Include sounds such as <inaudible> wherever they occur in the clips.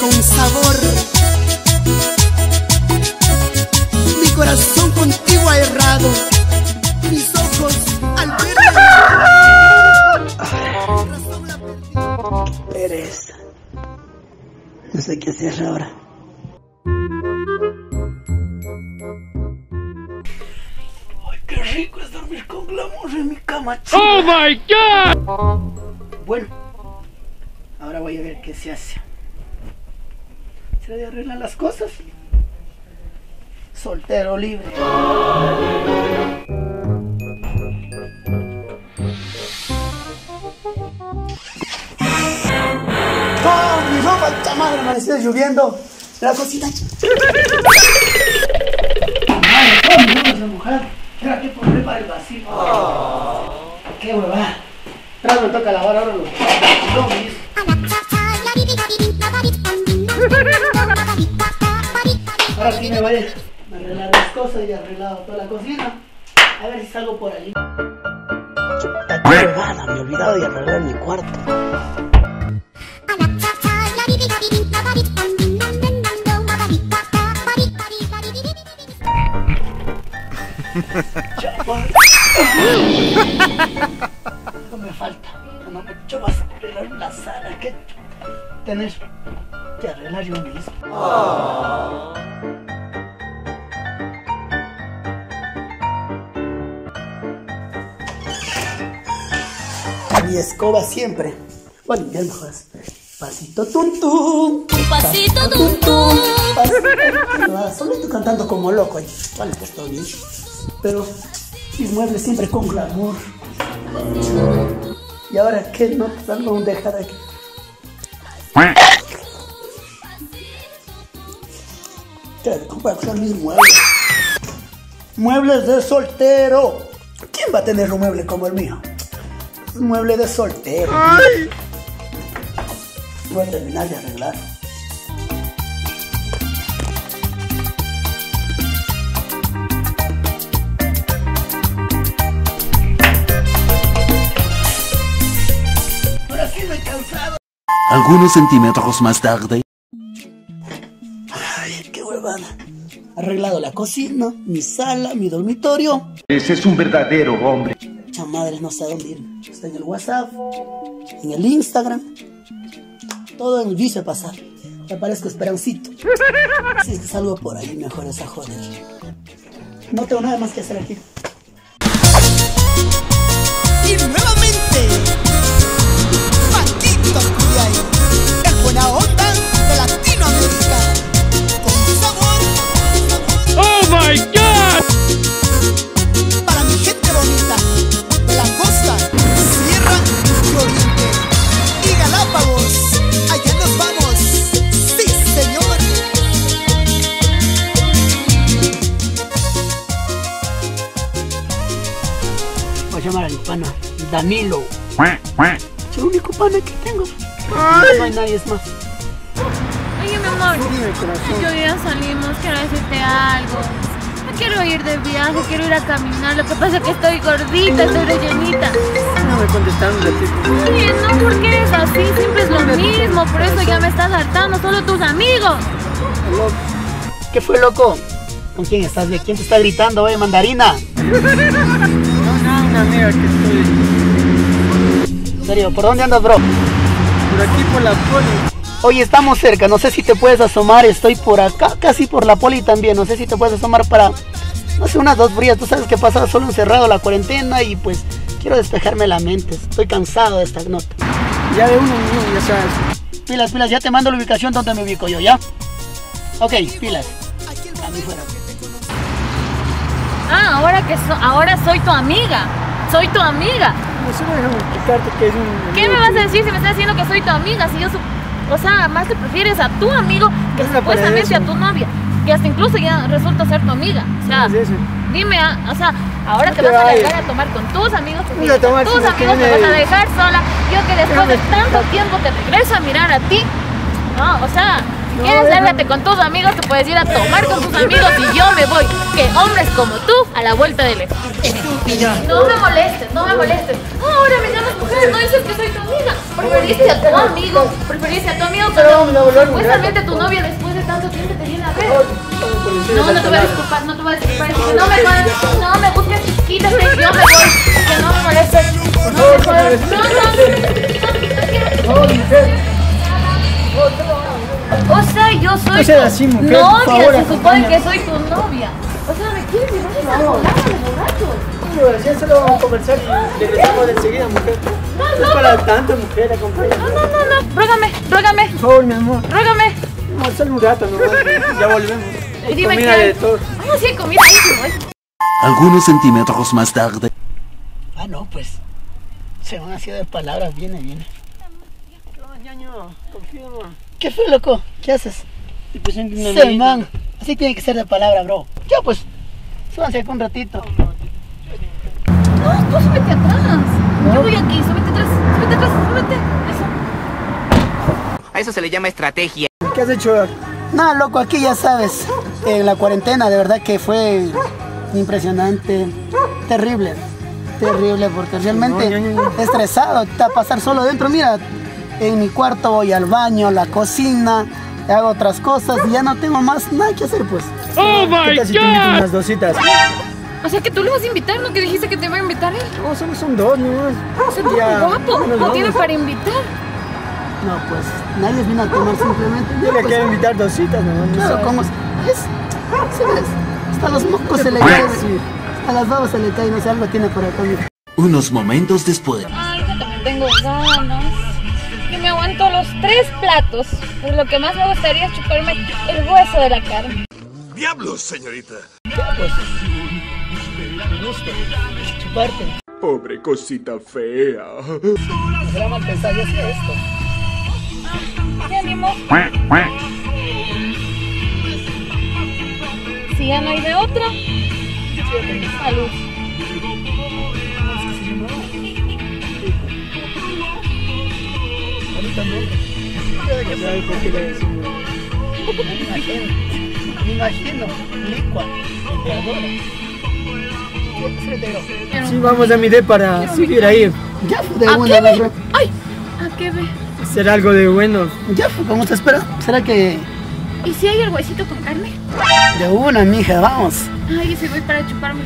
con sabor. Mi corazón contigo ha errado. Mis ojos al ver. Pereza. No sé qué hacer ahora. Ay, qué rico es dormir con glamour en mi cama. chica. Oh my god! Bueno, ahora voy a ver qué se hace. ¿Se le arreglan las cosas? Soltero libre. ¡Oh, mi ropa! ¡Ta madre! Amaneció lloviendo. La cosita. Madre, ¿cómo me gusta esa mujer? Era que poner para el vacío. ¡Qué huevada! Ahora me toca lavar ahora los lo Ahora sí me voy a arreglar las cosas y arreglado toda la cocina. A ver si salgo por allí. ¡Qué huevada! Me he olvidado de arreglar mi cuarto. <laughs> No me falta. No me a arreglar la sala. ¿Qué que yo mismo? Mi escoba siempre. Bueno, ya no jodas. Pasito tum tum. Pasito tum tum. Pasito, solo estoy cantando como loco. ahí. Vale, que estoy bien. Pero mis muebles siempre con glamour. ¿Y ahora qué? No salgo un dejar aquí. ¿Qué? ¿Cómo son mis muebles? Muebles de soltero. ¿Quién va a tener un mueble como el mío? Un mueble de soltero. Voy a terminar de arreglar. Algunos centímetros más tarde. Arreglado la cocina, mi sala, mi dormitorio. Ese es un verdadero hombre. Mucha madre no sé a dónde ir. Está en el WhatsApp, en el Instagram. Todo en el vicio a pasar. Me parezco esperancito. Si es que salgo por ahí, mejor es a joder. No tengo nada más que hacer aquí. Danilo. Es el único pana que tengo. No hay nadie más. Oye, mi amor, yo ya salimos, quiero decirte algo. No quiero ir de viaje, quiero ir a caminar. Lo que pasa es que estoy gordita, estoy rellenita. No me contestaron ratito. Oye, no, ¿por qué eres así? Siempre es lo mismo, por eso ya me estás hartando, solo tus amigos. ¿Qué fue, loco? ¿Con quién estás? ¿De quién te está gritando, oye, mandarina? <laughs> No, no, una amiga que estoy serio, ¿por dónde andas, bro? por aquí por la poli. Oye, estamos cerca, no sé si te puedes asomar, estoy por acá, casi por la poli también, no sé si te puedes asomar para, no sé, unas dos frías, tú sabes que he pasado solo encerrado la cuarentena y pues quiero despejarme la mente, estoy cansado de esta nota. Ya de uno mío, ya sabes. Pilas, pilas, ya te mando la ubicación donde me ubico yo, ¿ya? Ok, pilas. A mí fuera. Ah, ahora que so- ahora soy tu amiga. Soy tu amiga. No solo déjame explicarte que es un. ¿Qué me vas a decir si me estás diciendo que soy tu amiga? Si yo, su- o sea, más te prefieres a tu amigo que No me supuestamente a tu novia, que hasta incluso ya resulta ser tu amiga. O sea, dime, ah, o sea, ahora No te te vas a largar a tomar con tus amigos, tus, tomar tus amigos te vas a dejar sola. Yo que después de tanto tiempo te regreso a mirar a ti. No, o sea, ¿Quieres lárgate con tus amigos? Te puedes ir a tomar con tus amigos y yo me voy. Que hombres como tú a la vuelta del este. No me molestes, no me molestes. Ahora me llamas mujer, no dices que soy tu amiga. Preferiste a tu amigo, preferiste a tu amigo, pero supuestamente tu novia después de tanto tiempo te viene a ver. No, no te voy a disculpar, no te voy a disculpar. No me no me soy No seas tu así, mujer, novia, por favor, se supone que soy tu novia. O sea, ¿me quieres llevar a esa volada de borrachos? Ya solo vamos a conversar y regresamos enseguida, mujer. No es para tanto, mujer, acompáñame. No, no, no, no, ruégame, ruégame, Por favor, mi amor. Vamos a hacer un rato, ¿no? Ya volvemos. Y dime Comida qué de todo. Vamos, sí, comida. Algunos centímetros más tarde. Ah, no, pues. Se van así de palabras, viene, viene. No, ñaño, confirma. ¿Qué fue, loco? ¿Qué haces? Una Se amiga. man. Así tiene que ser de palabra, bro. Ya, pues. Súbanse acá un ratito. No, tú súbete atrás. Yo voy aquí, súbete atrás, súbete atrás, súbete. Eso. A eso se le llama estrategia. ¿Qué has hecho? No, loco, aquí ya sabes. En la cuarentena, de verdad que fue impresionante. Terrible. Terrible, porque realmente No, no, no. estresado. Está pasar solo dentro. Mira, en mi cuarto voy al baño, la cocina, hago otras cosas y ya no tengo más nada que hacer, pues. Oh ¿Qué my tal si god! unas dositas? O sea que tú le vas a invitar, ¿no? Que dijiste que te iba a invitar él. No, solo son dos, ¿no? Ya, guapo, nos no tiene para invitar. No, pues nadie les vino a tomar simplemente. Yo le pues, quiero invitar dositas, ¿no? No Claro, sé. como es, ¿sabes? Hasta los mocos se le caen, a las babas se le caen, no sé, algo tiene por acá. Unos momentos después. Ay, yo también tengo ganas. Que me aguanto los tres platos. Pero lo que más me gustaría es chuparme el hueso de la carne. ¡Diablos, señorita! Pues, me gusta chuparte. Pobre cosita fea. Mal pensado, yo hacía esto. ¿Qué ánimo? Si ya no hay de otra. Salud. ¿Sabes por qué le decimos? Me imagino, me imagino, licua, emperadora. ¿Qué se Sí, vamos a mi D para seguir ahí. Ya fue de ¿A ve? bro. ¡Ay! ¿A qué ve? Hacer algo de bueno. Ya fue, ¿cómo te espera? ¿Será que ¿Y si hay el huesito con carne? de una, mija? Vamos, Ay, ese voy para chuparme.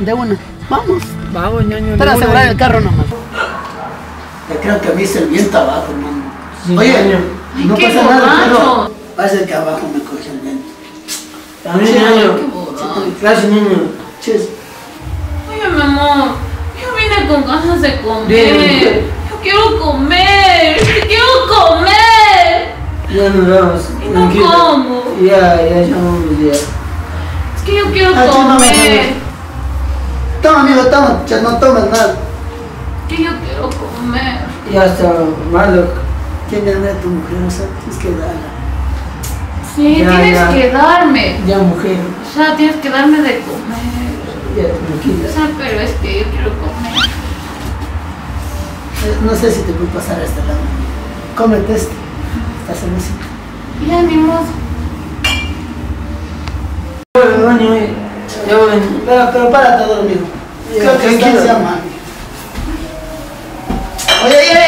de una, vamos. Vamos, ñaño. Para asegurar el carro nomás. Yo creo que a mí es el viento abajo, hermano. Oye, no qué pasa nada, pero parece que abajo me coge el viento. También, ñaño. Gracias, ñaño. Chis. Oye, mi amor, yo vine con ganas de comer. Bien. Yo quiero comer. Yo quiero comer. Ya nos vamos. Y no como. Ya, ya, ya vamos ya. Es que yo quiero Ah, comer. Toma, amigo, toma, ya no tomes nada. Que yo quiero comer. Ya está, malo. Tiene hambre tu mujer, o sea, tienes que darla. Sí, Ya, tienes ya. que darme. Ya, mujer. O sea, tienes que darme de comer. Ya, O tranquila. sea, pero es que yo quiero comer. Eh, No sé si te puedo pasar a este lado. Cómete este. Esta cervecita. Ya, ni modo. Bueno, baño, ya voy. Pero, pero párate a dormir. Ya, Creo que tranquilo. estás llamando. Oye, oye, oye, oye,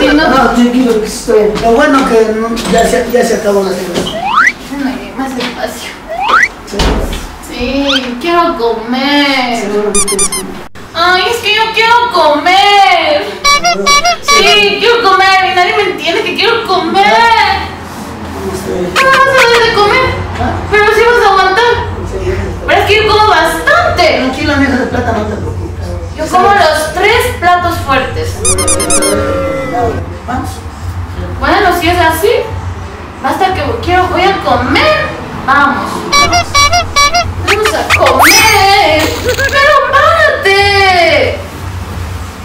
sí, no. No, tranquilo, que estoy. Lo bueno que no- ya, se, ya se acabó la cerveza. Más despacio. Sí, quiero comer. Ay, es que yo quiero comer. Basta que quiero, voy a comer. Vamos. Vamos a comer. Pero párate.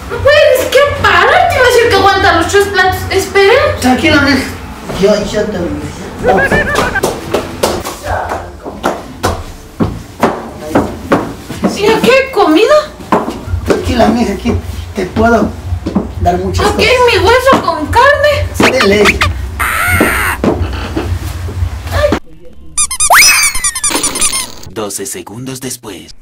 No puedes siquiera pararte. Iba a decir que aguanta los tres platos. Espera. Tranquila, mija. Yo, yo te. Vamos. ¿Y a qué comida? Tranquila, mija, aquí te puedo dar muchas Aquí cosas. es mi hueso con carne. De ley. 12 segundos después.